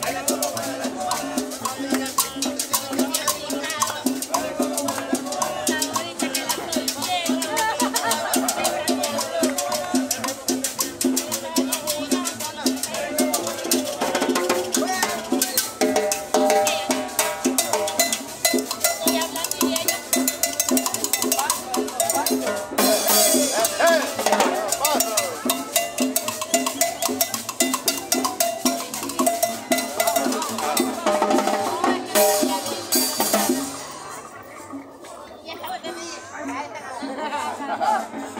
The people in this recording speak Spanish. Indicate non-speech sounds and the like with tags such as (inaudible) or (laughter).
Baila Oh, (laughs)